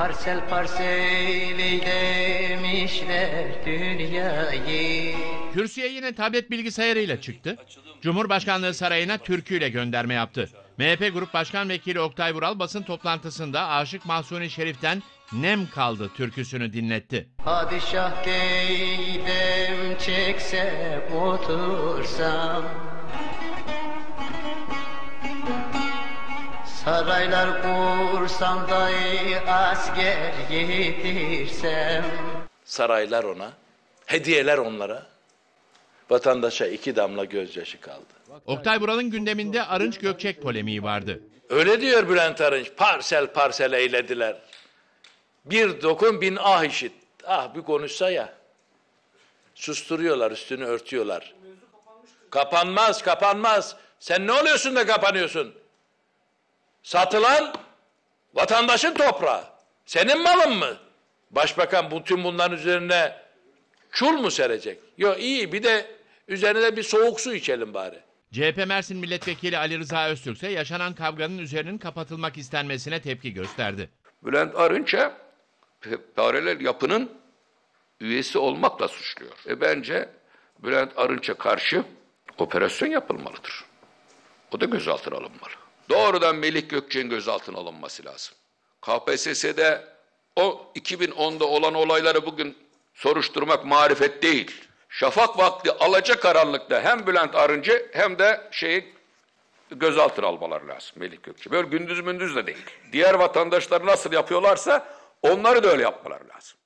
Parsel parsel eylemişler dünyayı Kürsüye yine tablet bilgisayarıyla çıktı. Cumhurbaşkanlığı sarayına türküyle gönderme yaptı. MHP Grup Başkan Vekili Oktay Vural basın toplantısında Aşık Mahsuni Şerif'ten Nem Kaldı türküsünü dinletti. Padişah deydem çekse otursam Saraylar kursam dahi asker yedirsem saraylar ona, hediyeler onlara. Vatandaşa iki damla gözyaşı kaldı. Oktay Vural'ın gündeminde Arınç Gökçek polemiği vardı. Öyle diyor Bülent Arınç, parsel parsel eylediler. Bir dokun bin ah işit. Ah bir konuşsa ya. Susturuyorlar, üstünü örtüyorlar. Kapanmaz, kapanmaz. Sen ne oluyorsun da kapanıyorsun? Satılan vatandaşın toprağı. Senin malın mı? Başbakan bütün bunların üzerine çul mu serecek? Yok iyi bir de üzerine bir soğuk su içelim bari. CHP Mersin Milletvekili Ali Rıza Öztürk ise yaşanan kavganın üzerinin kapatılmak istenmesine tepki gösterdi. Bülent Arınç'a p- paralel yapının üyesi olmakla suçluyor. E bence Bülent Arınç'a karşı operasyon yapılmalıdır. O da gözaltına alınmalı. Doğrudan Melih Gökçek'in gözaltına alınması lazım. KPSS'de o 2010'da olan olayları bugün soruşturmak marifet değil. Şafak vakti alaca karanlıkta hem Bülent Arıncı hem de şeyi gözaltına almaları lazım Melih Gökçe. Böyle gündüz mündüz de değil. Diğer vatandaşlar nasıl yapıyorlarsa onları da öyle yapmaları lazım.